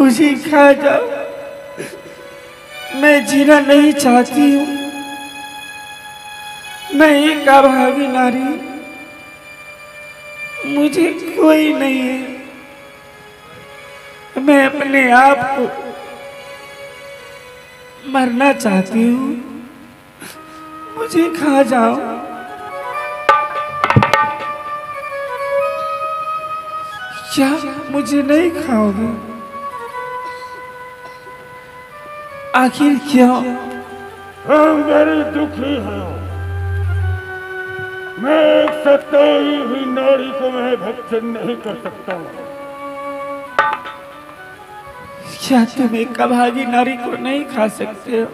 मुझे खा जाओ। मैं जीना नहीं चाहती हूँ। मैं एक अभागी नारी मुझे कोई नहीं है। मैं अपने आप को मरना चाहती हूँ। मुझे खा जाओ। क्या मुझे नहीं खाओगे? आखिर क्यों? हम बड़े दुखी हैं। मैं एक सताई हुई नारी को मैं भक्षण नहीं कर सकता। क्या तुम एक अभागी नारी को नहीं खा सकते हो?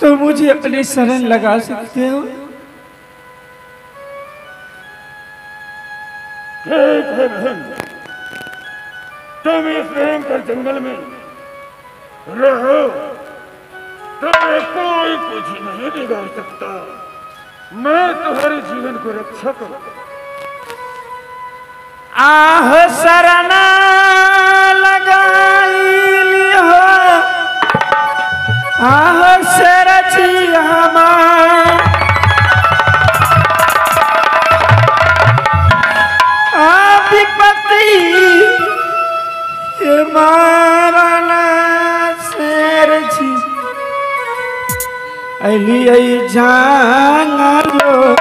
तो मुझे अपने शरण लगा सकते हो? ठीक है बहन तुम इस भयंकर जंगल में रहो, तुम्हें कोई कुछ नहीं बिगाड़ सकता। मैं तुम्हारे जीवन को रक्षा करूँगा आह, शरणा लगाई हो आह सरची हमार। अली आई जांगलो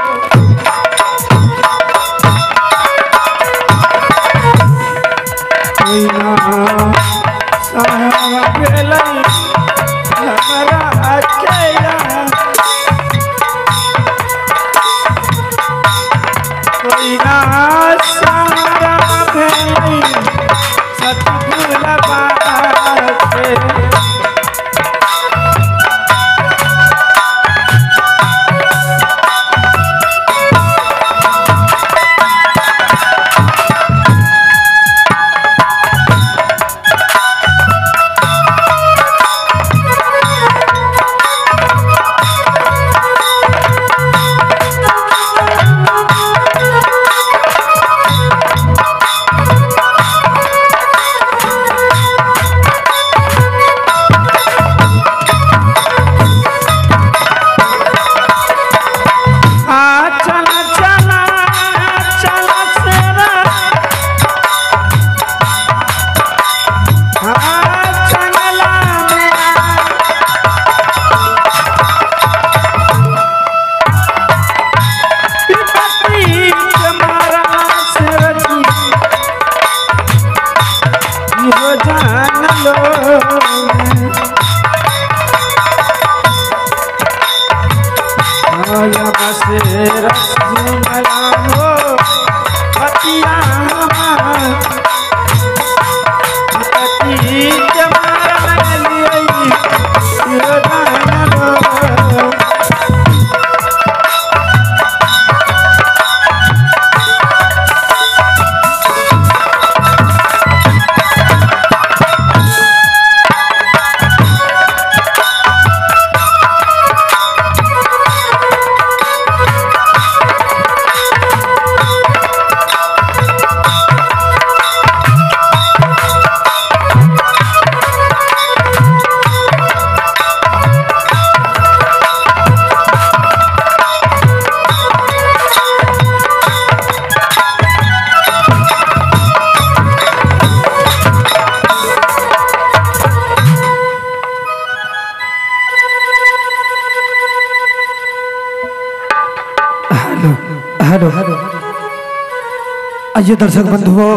आइए दर्शक बंधुओं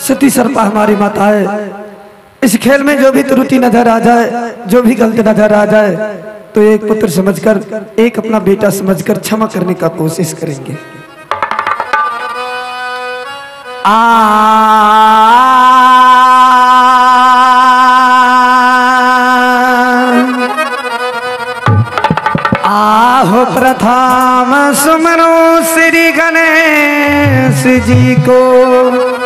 सती सरपा हमारी माता है इस खेल में जो भी त्रुटि नज़र आ जाए जो भी गलती नज़र आ जाए तो एक पुत्र समझकर एक अपना बेटा समझकर क्षमा करने का कोशिश करेंगे आहो प्रथम सुमरो श्री गणेश जी को।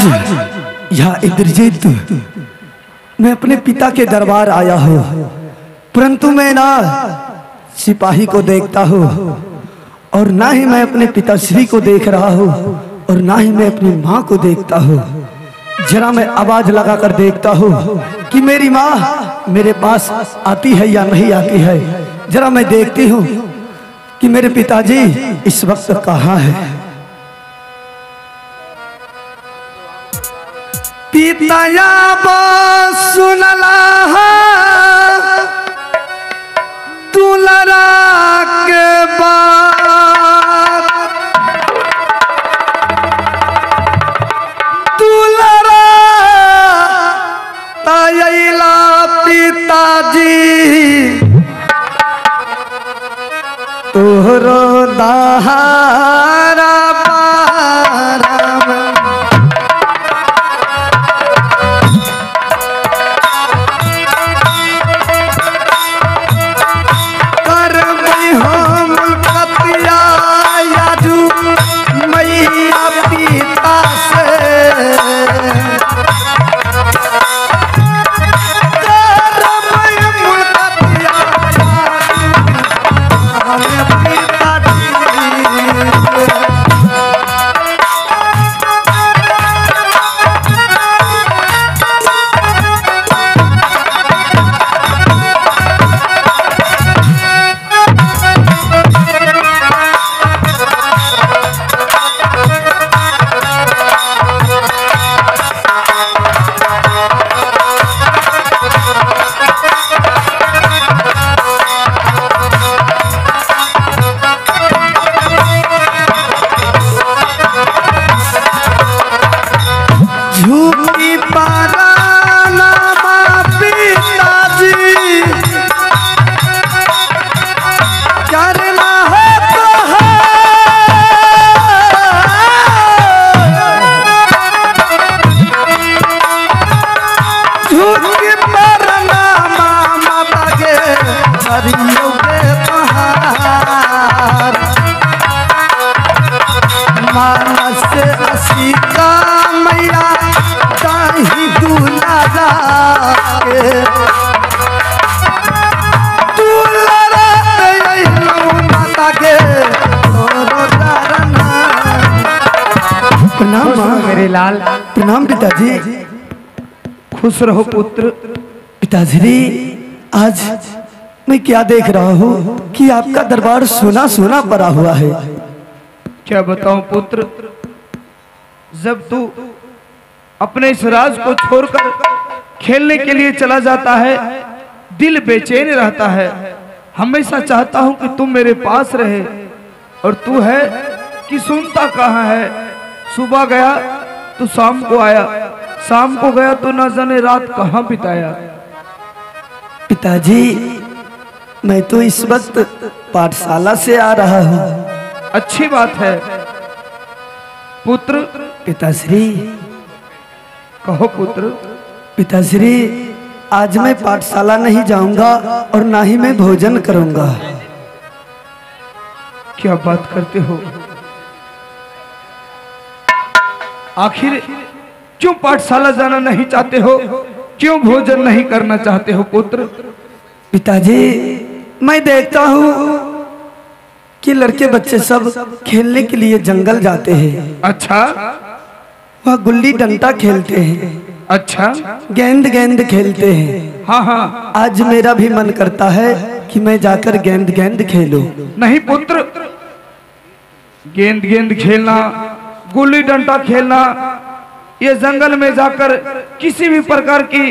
याद या इंद्रजीत, मैं अपने पिता के दरबार आया हूँ। परंतु मैं ना सिपाही को देखता हूँ और ना ही मैं अपने पिताश्री को देख रहा हूँ और ना ही मैं अपनी माँ को देखता हूँ। जरा मैं आवाज़ लगा कर देखता हूँ कि मेरी माँ मेरे पास आती है या नहीं आती है। जरा मैं देखती हूँ कि मेरे पिताजी इस वक्त कहाँ है। पिताया सुनला दुलरा के बाद लाल। प्रणाम पिताजी। खुश रहो पुत्र। पिताजी, आज मैं क्या देख रहा हूँ कि आपका दरबार सोना सोना पड़ा हुआ है। क्या बताऊँ पुत्र? जब तू अपने इस राज को छोड़कर खेलने के लिए चला जाता है, दिल बेचैन रहता है। हमेशा चाहता हूँ कि तुम मेरे पास रहे। और तू है कि सुनता कहाँ है? सुबह गया तो शाम को आया। शाम को गया तो ना जाने रात कहाँ बिताया। पिताजी मैं तो इस वक्त पाठशाला से आ रहा हूँ। अच्छी बात है। पुत्र। पिताश्री। कहो पुत्र। पिताश्री आज मैं पाठशाला नहीं जाऊँगा और ना ही मैं भोजन करूँगा। क्या बात करते हो? आखिर क्यों पाठशाला जाना नहीं चाहते हो? क्यों भोजन नहीं करना चाहते हो पुत्र? पिताजी मैं देखता हूँ कि लड़के बच्चे सब खेलने के लिए जंगल जाते हैं। अच्छा। वह गुल्ली डंडा खेलते हैं। अच्छा। गेंद गेंद खेलते हैं। हाँ हाँ। आज मेरा भी मन करता है कि मैं जाकर गेंद गेंद खेलूं। नहीं पुत्र। गेंद गेंद खेलना गुल्ली डंडा खेलना ये जंगल में जाकर किसी भी प्रकार की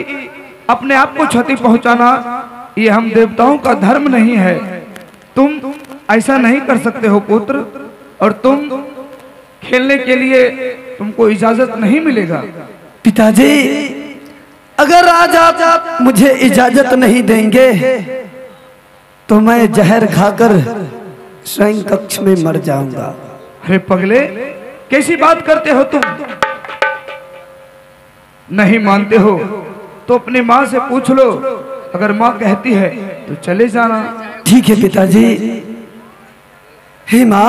अपने आप को क्षति पहुंचाना ये हम देवताओं का धर्म नहीं है। तुम ऐसा नहीं कर सकते हो पुत्र और तुम खेलने के लिए तुमको इजाज़त नहीं मिलेगा। पिताजी अगर आज आप मुझे इजाज़त नहीं देंगे तो मैं जहर खाकर स्वयं कक्ष में मर जाऊँगा। अरे पगले कैसी बात करते हो तुम? नहीं मानते हो तो अपनी माँ से पूछ लो। अगर माँ कहती है तो चले जाना। ठीक है पिताजी। हे माँ।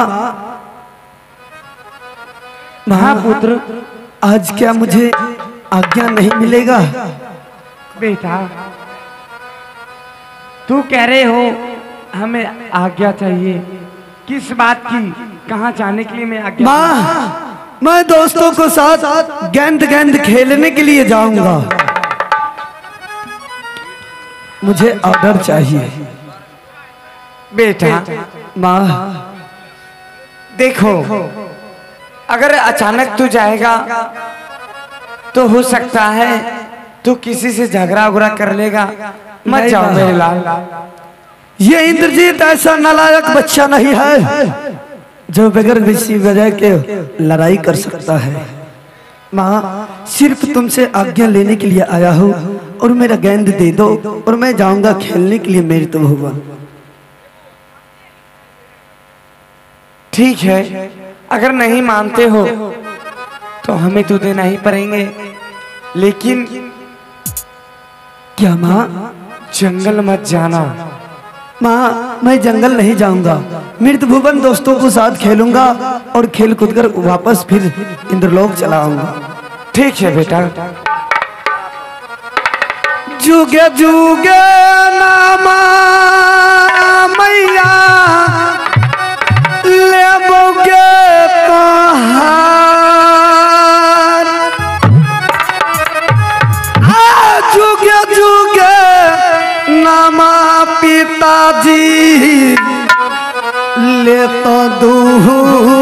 महापुत्र आज क्या मुझे आज्ञा नहीं मिलेगा? बेटा तू कह रहे हो हमें आज्ञा चाहिए। किस बात की? कहाँ जाने के लिए मैं आज्ञा माँ मैं दोस्तों को साथ साथ गेंद गेंद खेलने के लिए जाऊँगा। मुझे ऑर्डर चाहिए। बेटा माँ देखो अगर अचानक तू जाएगा तो हो सकता है तू किसी से झगड़ा उगड़ा कर लेगा। मत जाओ मेरे लाल। ये इंद्रजीत ऐसा नालायक बच्चा नहीं है। जो बगैर किसी वजह के लड़ाई कर सकता है। माँ, सिर्फ़ तुमसे आज्ञा लेने के लिए आया हूँ और मेरा गेंद दे दो और मैं जाऊँगा खेलने के लिए मेरे तो भगवान ठीक है, अगर नहीं मानते हो तो हमें तो देना ही पड़ेंगे। लेकिन क्या माँ, जंगल मत जाना। माँ, मैं जंगल नहीं जाऊँगा। मृत भुवन दोस्तों के साथ खेलूँगा और खेल कूद कर वापस फिर इंद्रलोक चलाऊँगा। ठीक है बेटा। जुगे जुगे, नामा, मैया। হু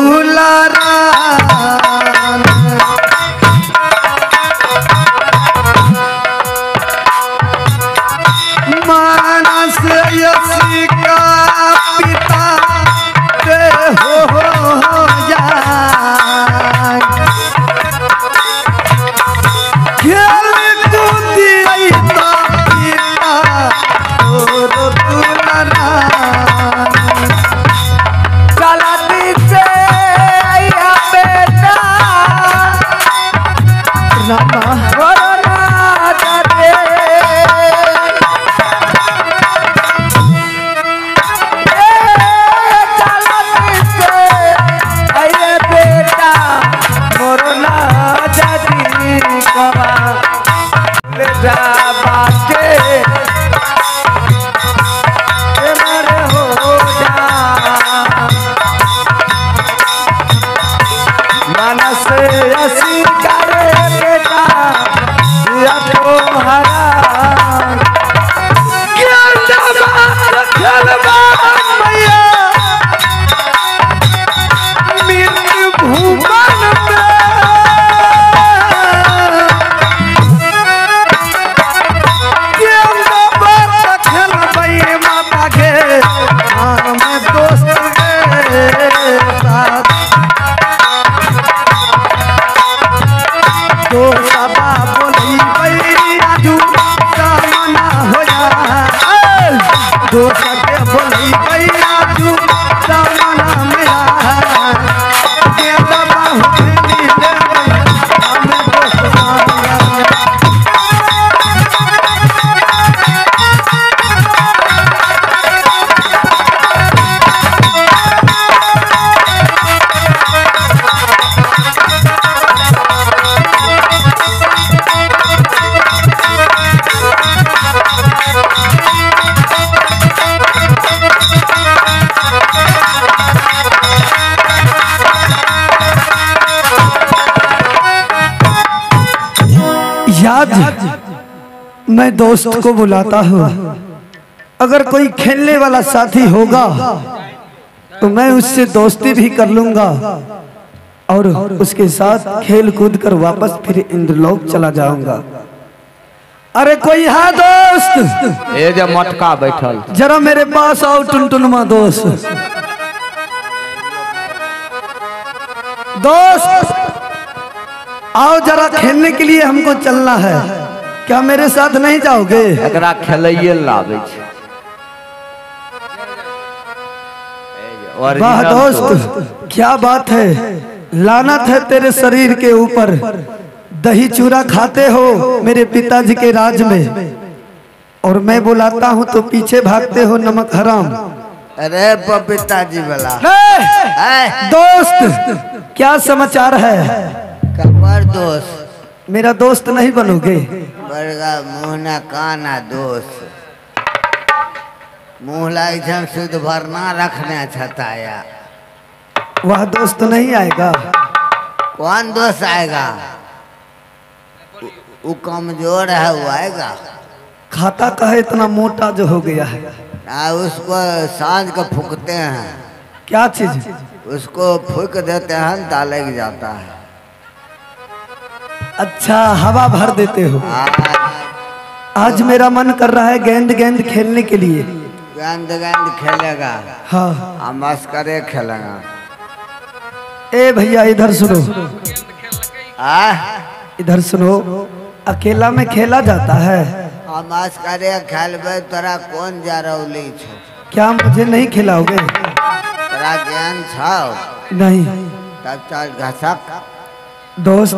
दोस्त को बुलाता हूँ। अगर कोई खेलने वाला साथी होगा तो मैं उससे दोस्ती भी कर लूँगा और उसके साथ खेल कूद कर वापस फिर इंद्रलोक चला जाऊँगा। अरे कोई है दोस्त? ए जे मटका बैठल। जरा मेरे पास आओ टुनटुनमा दोस्त। दोस्त आओ जरा खेलने के लिए हमको चलना है। क्या मेरे साथ नहीं जाओगे? एकरा खेलैये ला लाबै वाह दोस्त क्या बात है। लानत है तेरे शरीर के ऊपर। दही चूरा खाते हो मेरे पिताजी के राज में। और मैं बुलाता हूँ तो पीछे भागते हो नमक हराम। अरे पपीता जी वाला। दोस्त क्या समाचार है? कबर दोस्त। मेरा दोस्त नहीं बनोगे। बड़गा मुहना काना दोस्त मुँह लाग छम शुद्ध भरना रखने छताया। वह दोस्त नहीं आएगा। कौन दोस्त आएगा? वो कमज़ोर है वो आएगा। खाता का है इतना मोटा जो हो गया है। ना उसको साँझ को फूकते हैं। क्या चीज़? उसको फूक देते हैं ता लग जाता है। अच्छा हवा भर देते हो। आज मेरा मन कर रहा है गेंद गेंद खेलने के लिए। गेंद गेंद खेलेगा। हाँ। हम मस्करे खेलेगा। ए भैया इधर सुनो। आ? इधर सुनो। अकेला में खेला जाता है। हम मस्करे खेलबे तोरा कौन जरौली छो? क्या मुझे नहीं खिलाओगे? तोरा ज्ञान छौ? नहीं। तब चल घसक। दोस्त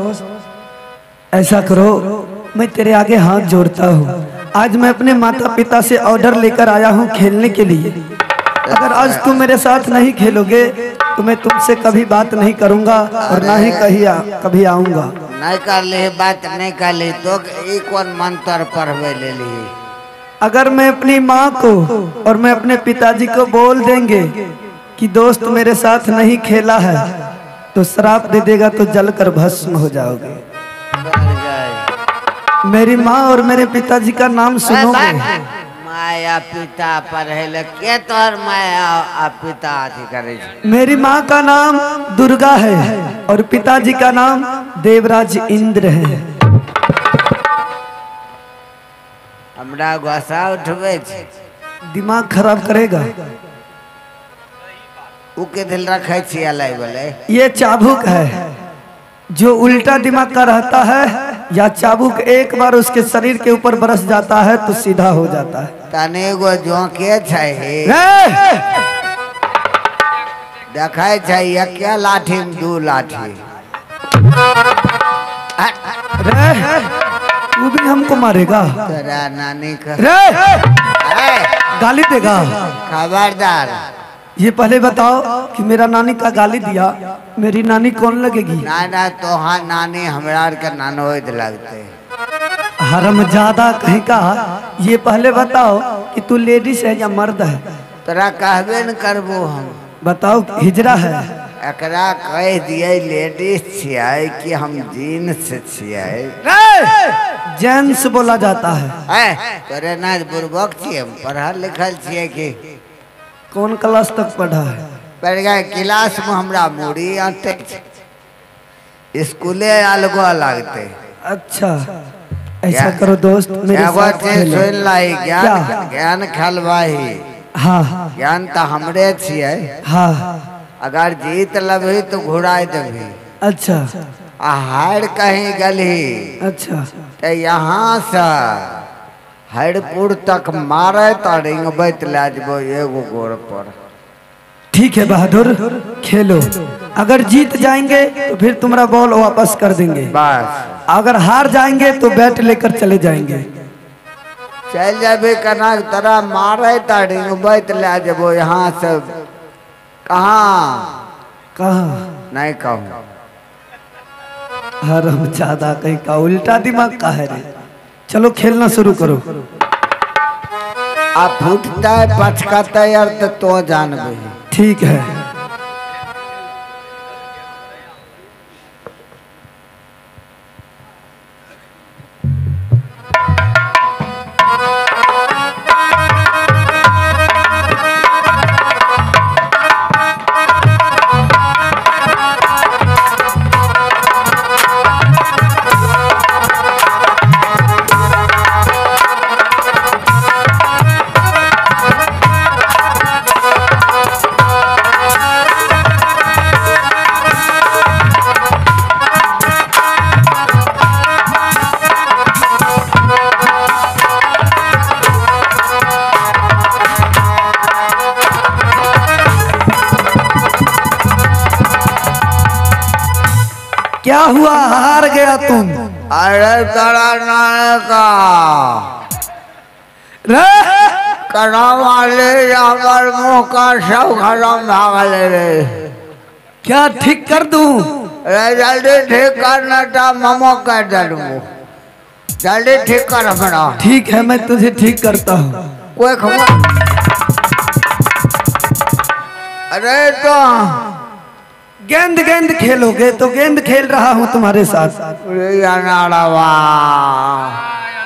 ऐसा करो मैं तेरे आगे हाथ जोड़ता हूँ। आज मैं अपने माता पिता से ऑर्डर लेकर आया हूँ खेलने के लिए। अगर आज तुम मेरे साथ नहीं खेलोगे तो मैं तुमसे कभी बात नहीं करूँगा और ना ही कहीं आ, कभी आऊँगा। नहीं कर ली बात नहीं कर ली तो कौन मंत्र पढ़वे ले ली। अगर मैं अपनी माँ को और मैं अपने पिताजी को बोल देंगे कि दोस्त मेरे साथ नहीं खेला है तो श्राप दे देगा तो जलकर भस्म हो जाओगे। मेरी माँ और मेरे पिताजी का नाम सुनोगे? माया पिता पढ़े के तोहर माया आ पिता अथी करे मेरी माँ का नाम दुर्गा है और पिताजी का नाम देवराज इंद्र है। हमरा गुस्सा उठबे दिमाग खराब करेगा। उ के दिल रखे बोले। ये चाबुक है जो उल्टा दिमाग का रहता है या चाबुक एक बार उसके शरीर के ऊपर बरस जाता है तो सीधा हो जाता है। तने गो छै देखे छै एके लाठी में दू लाठी? रे तू भी हमको मारेगा। तेरा नानी का रे गाली देगा। खबरदार। ये पहले बताओ कि मेरा नानी का गाली दिया मेरी नानी कौन लगेगी? ना ना तोहार नानी हमरा के नानोद लगते। हरम ज़्यादा कहीं का ये पहले बताओ कि तू लेडीज़ है या मर्द है? तोरा कहबे न करबो हम। बताओ हिजरा है? एकरा कह दिए लेडीज़ छियै कि हम जीन्स छियै। जेंट्स बोला जाता है। तोरे ना बुर्बक छियै हम पढ़ल लिखल छियै कि? कौन क्लास तक पढ़ा है? पढ़ गए क्लास में हमरा मूड़ी आते स्कूले अलगो लगते। अच्छा। ऐसा करो दोस्त मेरे साथ सुन लाई ज्ञान? ज्ञान खलवाही। हाँ। ज्ञान तो हमरे छियै। हाँ। अगर जीत लबही तो घुराई देबही। अच्छा। आ हार कहीं गलही अच्छा। यहाँ से हरपुर तक मारे तो रिंगबैत ला जबो एगो गोड़ पर। ठीक है बहादुर खेलो। अगर जीत जाएँगे तो फिर तुम्हारा बॉल वापस कर देंगे। बस। अगर हार जाएँगे तो बैट लेकर चले जाएँगे। चल जाबे कना तोरा मारे तो रिंगबैत ला जबो यहाँ से। कहाँ? कहा? नहीं कहूँ। हरम ज़्यादा कहीं का उल्टा दिमाग का है रे। चलो खेलना शुरू करो। आप फूटता है पचकाता है यार तो जान जानबे ठीक है। वाले हमर मुँह का सब खत्म भागल रे। क्या ठीक कर दूँ? रे जल्दी ठीक करना था ममो कर दलू जल्दी ठीक कर हमरा ठीक है मैं तुझे ठीक करता हूँ। कोई खबर? अरे तो गेंद गेंद खेलोगे तो गेंद खेल रहा हूँ तुम्हारे साथ। रे अनाड़वा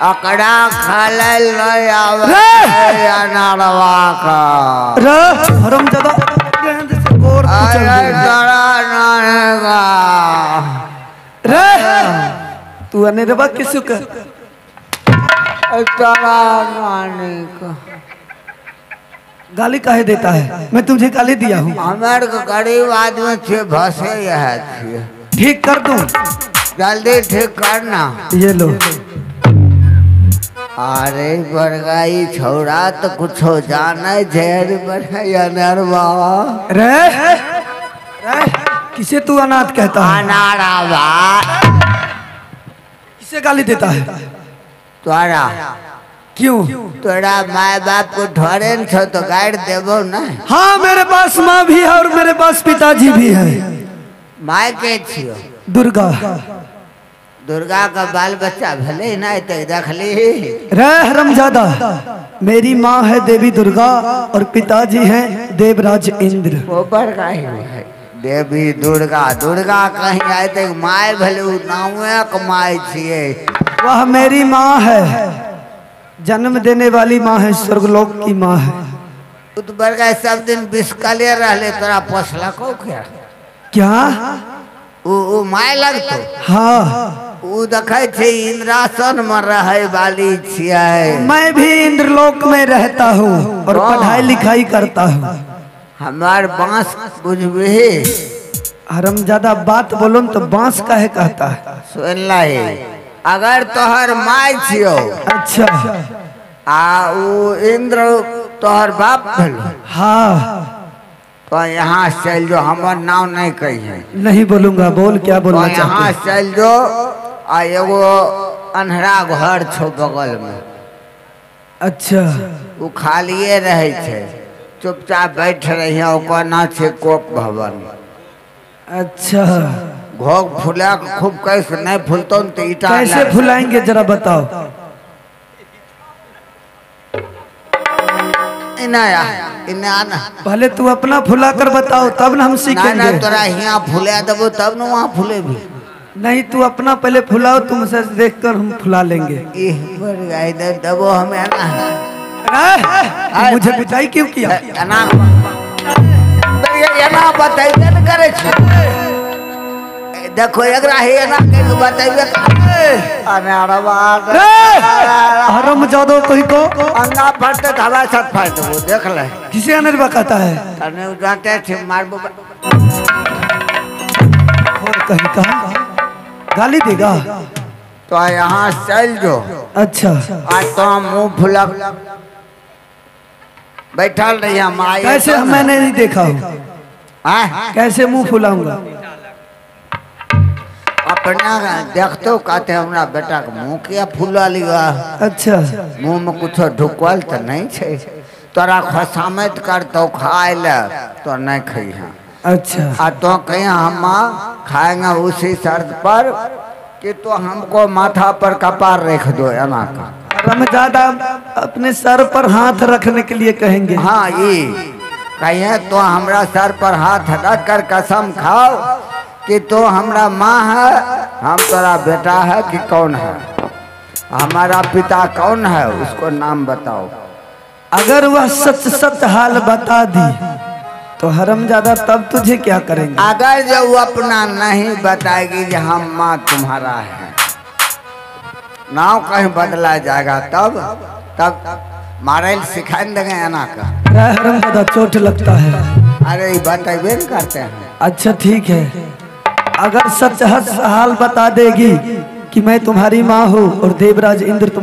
अकड़ा खालल नहीं आवे रे! अनाड़वा का रे। हरम ज़्यादा गेंद से गोर का रे। तू किसु कर तोरा नानी का गाली काहे देता है? मैं तुझे गाली दिया हूँ। हमार के गरीब आदमी छे भसे ठीक कर दूँ। जल्दी ठीक करना ये लो। अरे बरगाई छोड़ा तो कुछ हो जाना झेर बरगाई रे रे किसे तू अनाथ कहता है? अनारवा किसे गाली देता है? तोरा। क्यों? तोरा माय बाप को ढोरे छो तो गाड़ देबो ना। हाँ मेरे पास माँ भी है और मेरे पास पिताजी भी है। माय के छियो। दुर्गा। दुर्गा का बाल बच्चा भले नहीं तो देखली रे हरमजादा मेरी माँ है देवी दुर्गा और पिताजी हैं देवराज इंद्र। वो बरगाई है देवी दुर्गा दुर्गा कहीं आए तो माय भले नावे के माय छिए वह मेरी माँ है। जन्म देने वाली माँ है स्वर्गलोक की माँ है। तू बरगाई सब दिन बिस्कले रहले तोरा पोसला को क्या? क्या? उ माय लगतो हाँ। उ देखे छे इंद्रासन में रहे वाली छिए मैं भी इंद्रलोक में रहता हूँ और पढ़ाई लिखाई करता हूँ। हमार बाँस बुझबे? हरम ज़्यादा बात बोलो तो बाँस काहे कहता है? सुन लाई अगर तोहर माय छियो अच्छा। आ उ इंद्र तोहर बाप भेलो हाँ। तो यहाँ चल जो हमर नाम नहीं कही है नहीं बोलूँगा बोल क्या तो बोलना यहाँ चाहते से चल जो आ एगो अन्हरा घर छो बगल में अच्छा। वो खालिए रहे छे। चुपचाप बैठ रही है ओकर ना छे कोप भवन। अच्छा। घोग फुला खूब कैसे नहीं फूलतो तो ईटा कैसे फुलाएँगे जरा बताओ इना या इना आना पहले तू अपना फुला कर बताओ तब ना हम ना ना तोरा यहाँ फुला देबो तब न वहाँ फूले भी नहीं तू अपना पहले फुलाओ तुमसे देख कर हम फुला लेंगे। देबो हमें मुझे पिटाई क्यों किया? करे देखो एकरा हे एना के बताइबे अरे हरम जादो कोई को? अंगा फटते तो हवा साथ फाट वो देख ले। किसे अनरबा कहता है? तने थे मारबो कहा गाली देगा। तो यहाँ चल जो। अच्छा। आज तो हम मुँह फुला बैठल रही हम आए कैसे? तो मैंने नहीं देखा। हूँ? हाँ? कैसे मुँह फुलाऊँगा? अपना देखते कहते हमरा बेटा के मुँह किया फुला लिया। अच्छा। मुँह में कुछ ढुकल तो नहीं छे। तोरा खसामत करतो खाए ले तो नहीं खई अच्छा। आ तो कहीं हम खाएँगे उसी शर्त पर कि तो हमको माथा पर कपार रख दो एना का रमजादा अपने सर पर हाथ रखने के लिए कहेंगे। हाँ ये कहिए तो हमरा सर पर हाथ रख कर कसम खाओ कि तो हमरा माँ है हम तोरा बेटा है कि कौन है? हमारा पिता कौन है उसको नाम बताओ। अगर वह सच सच हाल बता दी तो हरमजादा तब तुझे क्या करेंगे? अगर जो वो अपना नहीं बताएगी कि हम माँ तुम्हारा है नाव कहीं बदला जाएगा तब तब मारे सिखा देंगे एना का। हरमजादा चोट लगता है। अरे ये करते हैं। अच्छा ठीक है। अगर सच हस हाल बता देगी कि मैं तुम्हारी माँ हूँ और देवराज इंद्र तुम्हारा